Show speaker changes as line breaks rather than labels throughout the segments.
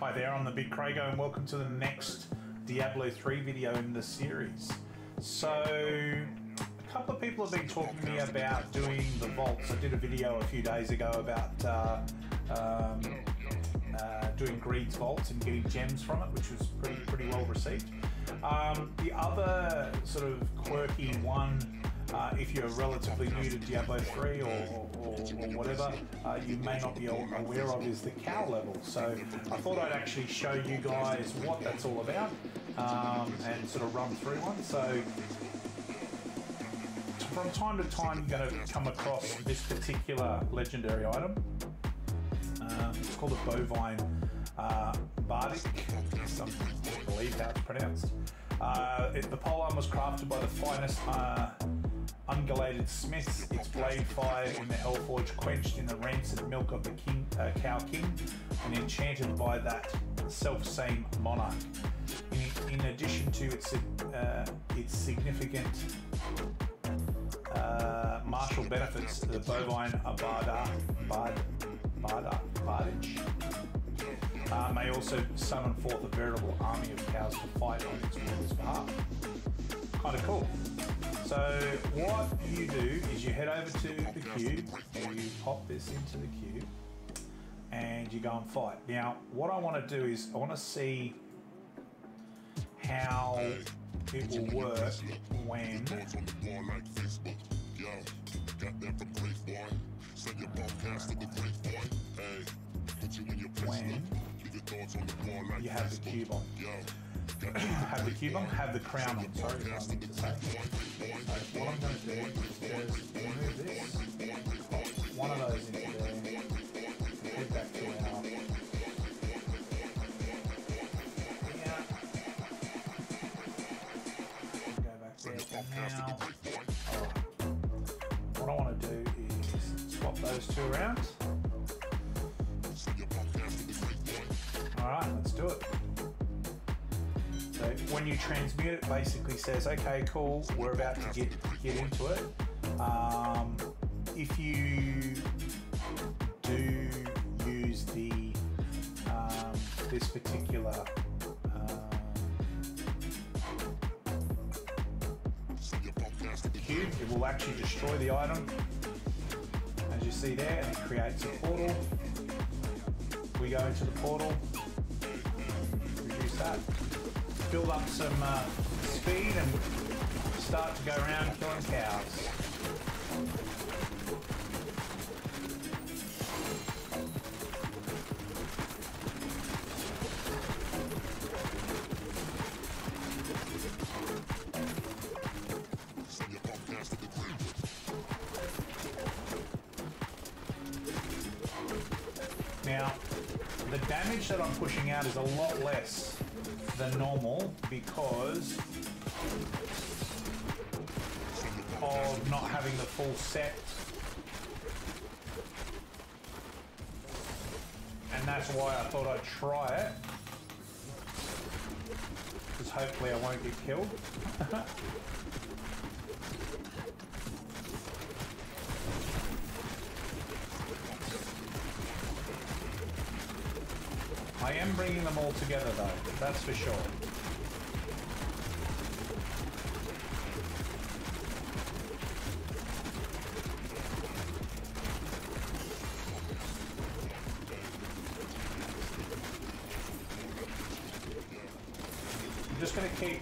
Hi there, I'm the Big CraigO and welcome to the next Diablo 3 video in the series. So, a couple of people have been talking to me about doing the vaults. I did a video a few days ago about uh, um, uh, doing Greed's vaults and getting gems from it, which was pretty, pretty well received. Um, the other sort of quirky one uh, if you're relatively new to Diablo 3 or, or, or whatever, uh, you may not be aware of is the cow level. So I thought I'd actually show you guys what that's all about um, and sort of run through one. So from time to time, you're going to come across this particular legendary item. Um, it's called a bovine uh, bardic, I believe how it's pronounced. Uh, it, the polearm was crafted by the finest uh, ungulated smiths, its blade fire in the Hellforge quenched in the rancid milk of the king, uh, cow king, and enchanted by that self-same monarch. In, in, addition to its uh, its significant uh, martial benefits, the bovine barda, bard, barda, bardage uh, may also summon forth a veritable army of cows to fight on its ruler's behalf. Kind of cool. What you do is you head over to the cube and you pop this into the cube and you go and fight. Now, what I want to do is I want to see how it will work when when you have the cube on have the cube on, have the crown on. Sorry, I meant to say. what I'm going to do is remove this, one of those into there, head back to our Go back there for now. What I want to do is swap those two around. Transmute it, basically says, okay, cool, we're about to get get into it. Um, if you do use the um, this particular um, cube, it will actually destroy the item, as you see there, and it creates a portal. We go into the portal, reduce that build up some uh, speed and start to go around killing cows. Now, the damage that I'm pushing out is a lot less than normal because of not having the full set. And that's why I thought I'd try it. Because hopefully I won't get killed. I am bringing them all together though, that's for sure. I'm just going to keep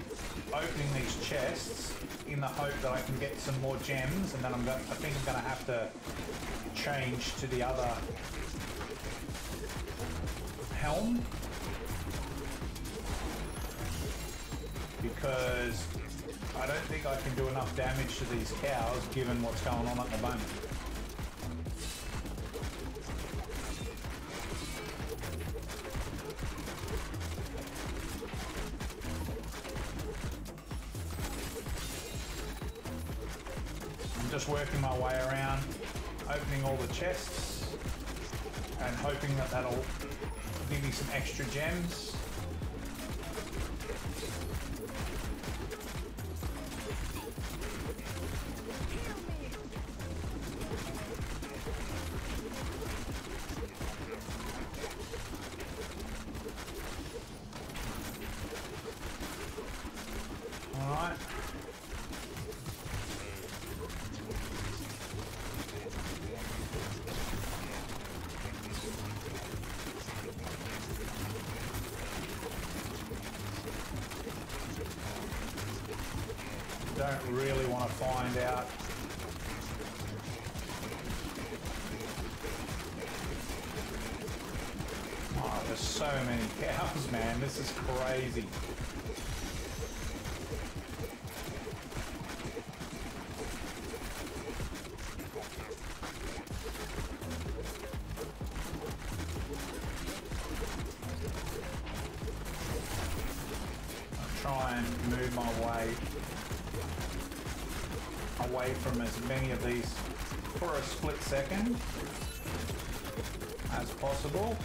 opening these chests in the hope that I can get some more gems and then I'm going I think I'm going to have to change to the other helm because I don't think I can do enough damage to these cows given what's going on at the moment. I'm just working my way around, opening all the chests and hoping that that'll give me some extra gems. So many cows, man. This is crazy. I'll try and move my way away from as many of these for a split second as possible.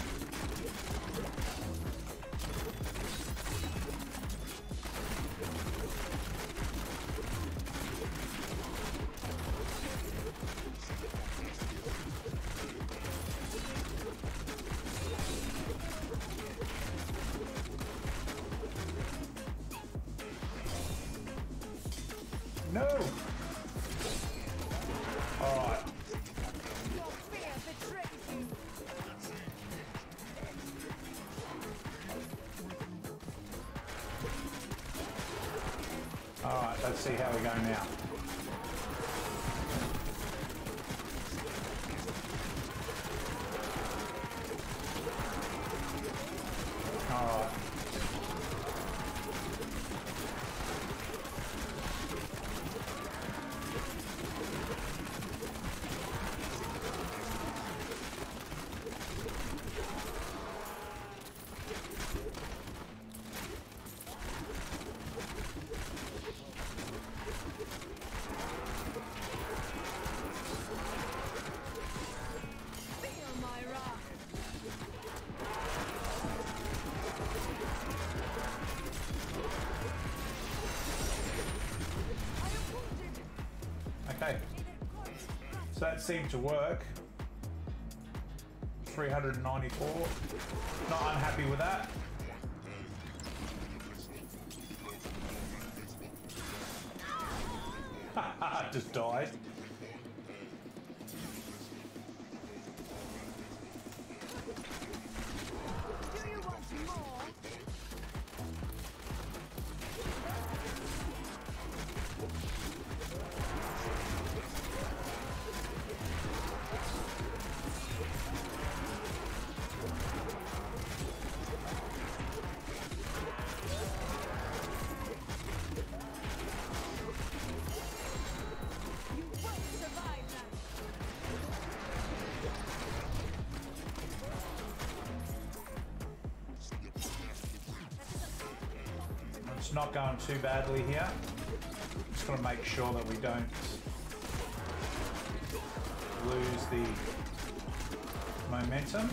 See how we go now. So that seemed to work. 394. Not unhappy with that. Just died. It's not going too badly here. Just got to make sure that we don't lose the momentum.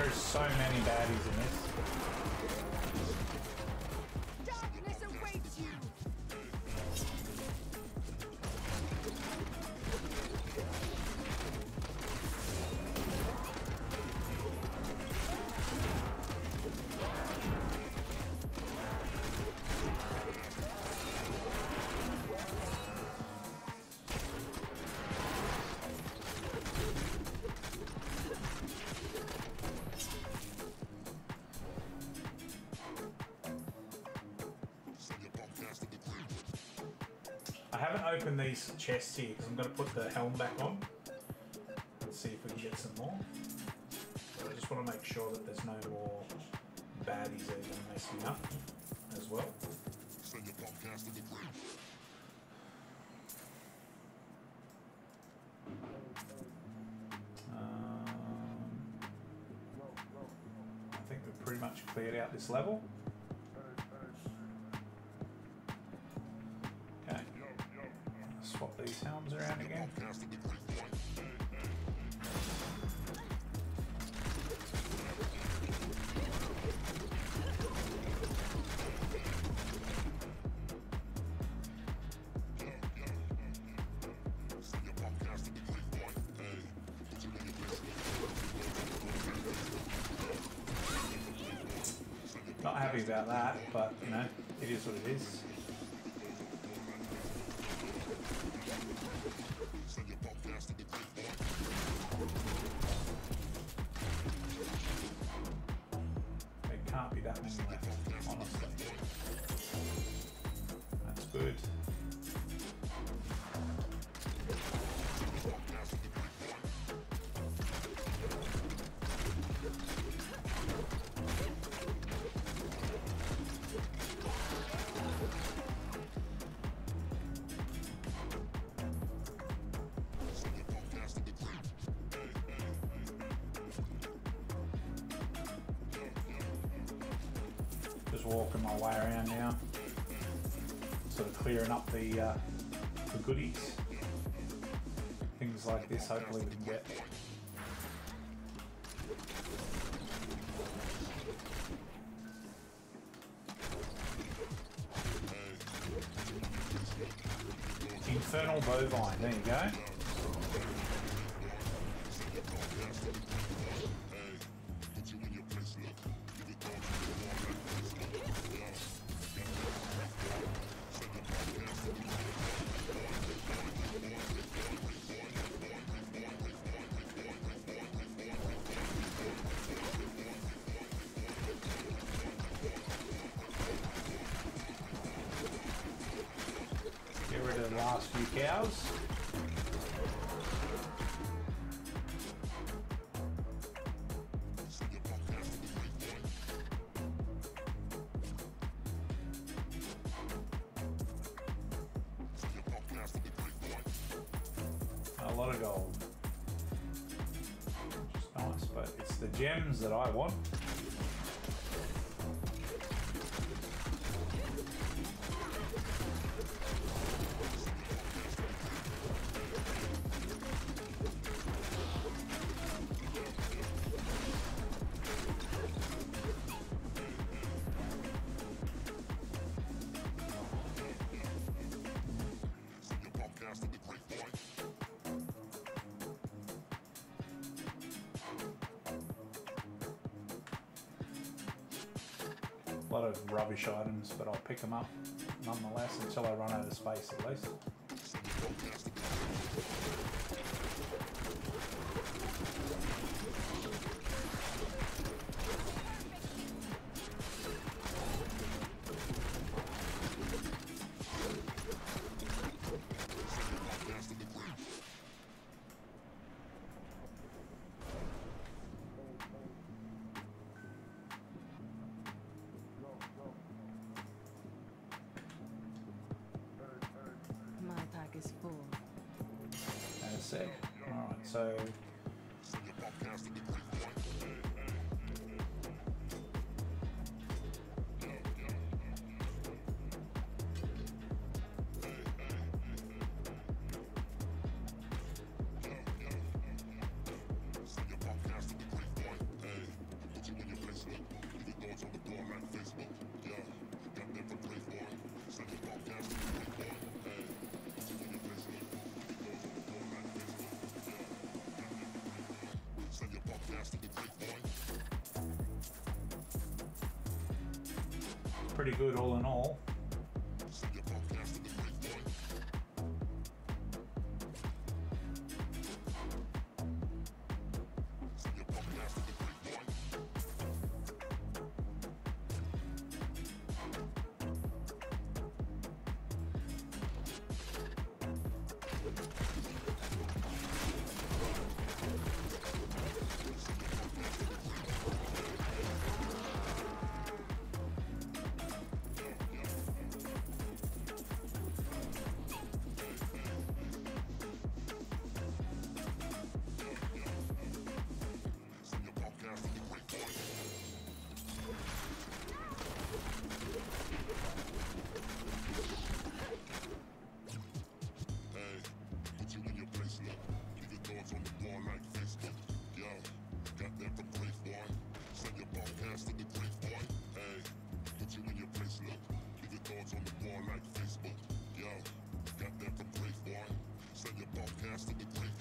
There's so many baddies in this. Haven't opened these chests here because I'm going to put the helm back on. Let's see if we can get some more. But I just want to make sure that there's no more baddies that are going to mess me up as well. Um, I think we've pretty much cleared out this level. Swap these helms around again. Not happy about that, but you know, it is what it is. Can't be Just walking my way around now, sort of clearing up the uh, the goodies. Things like this, hopefully we can get. Infernal bovine. There you go. A lot of gold. Which is nice, but it's the gems that I want. Lot of rubbish items, but I'll pick them up nonetheless until I run out of space at least. Alright, so pretty good all in all.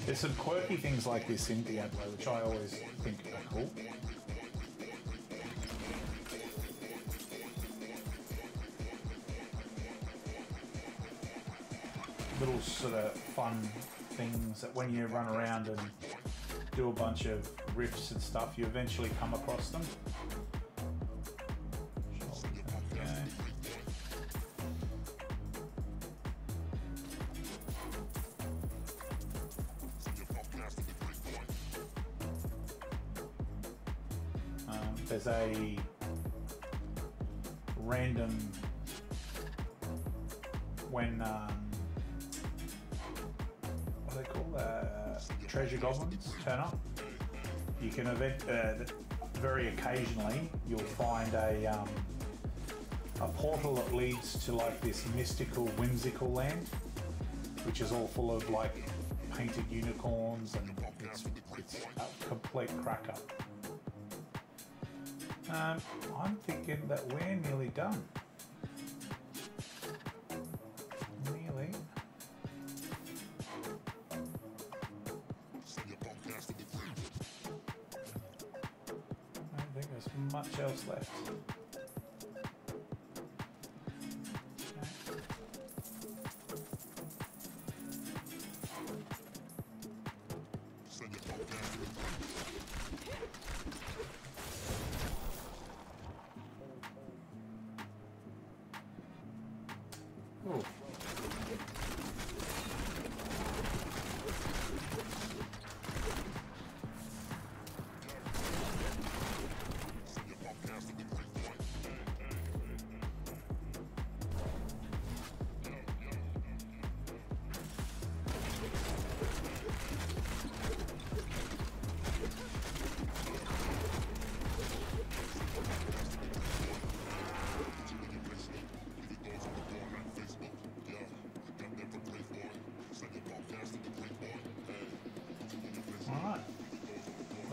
There's some quirky things like this in Diablo, which I always think are cool. Little sort of fun things that when you run around and do a bunch of rifts and stuff, you eventually come across them. Goblins turn up. You can event uh, very occasionally you'll find a um, a portal that leads to like this mystical, whimsical land, which is all full of like painted unicorns and it's, it's a complete cracker. Um, I'm thinking that we're nearly done.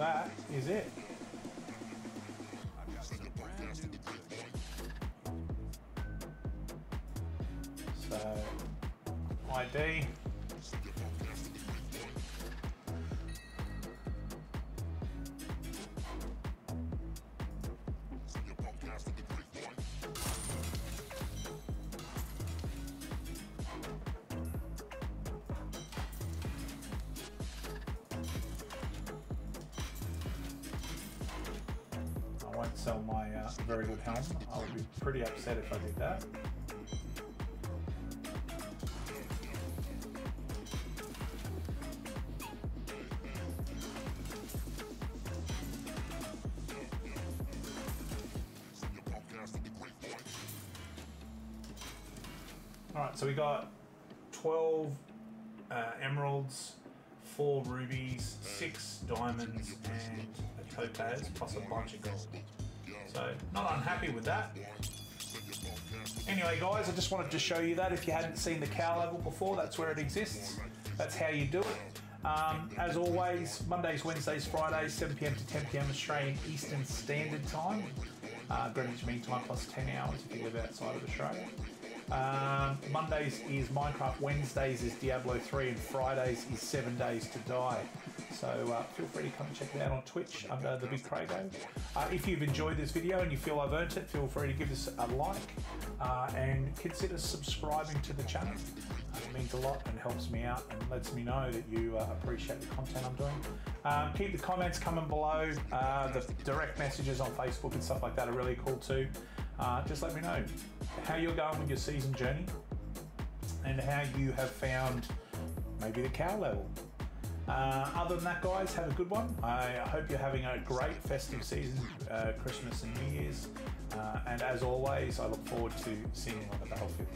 That is it. So, ID. Sell my uh, very good helm. I would be pretty upset if I did that. Alright, so we got 12 uh, emeralds, 4 rubies, 6 diamonds, and a topaz, plus a bunch of gold. So, not unhappy with that. Anyway, guys, I just wanted to show you that. If you hadn't seen the cow level before, that's where it exists. That's how you do it. Um, as always, Mondays, Wednesdays, Fridays, 7 pm to 10 pm Australian Eastern Standard Time. Uh, Greenwich Mean Time plus 10 hours if you live outside of Australia. Um, Mondays is Minecraft, Wednesdays is Diablo 3, and Fridays is 7 Days to Die. So uh, feel free to come and check it out on Twitch under the Big CraigO. Uh, if you've enjoyed this video and you feel I've earned it, feel free to give us a like uh, and consider subscribing to the channel. Uh, it means a lot and helps me out and lets me know that you uh, appreciate the content I'm doing. Um, keep the comments coming below. Uh, the direct messages on Facebook and stuff like that are really cool too. Just let me know how you're going with your season journey and how you have found maybe the cow level. Uh, other than that, guys, have a good one. I hope you're having a great festive season, uh, Christmas and New Year's. Uh, and as always, I look forward to seeing you on the battlefield.